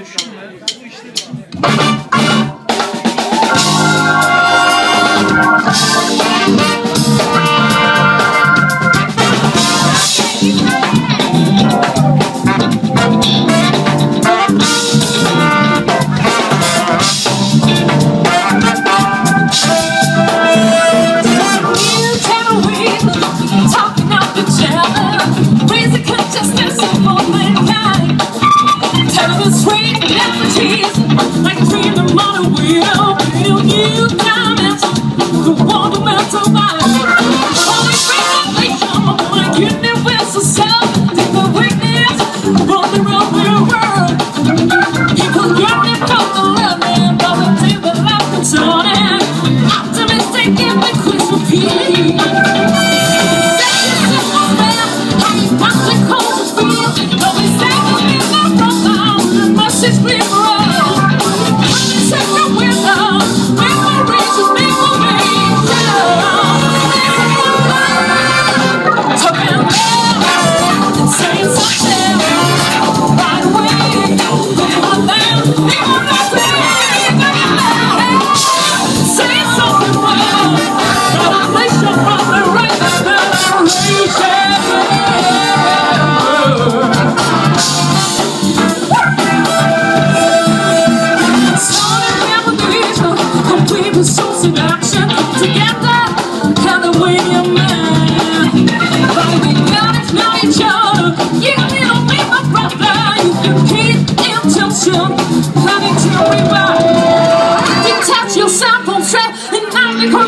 Düşünme. Bu işleri That's what cheese.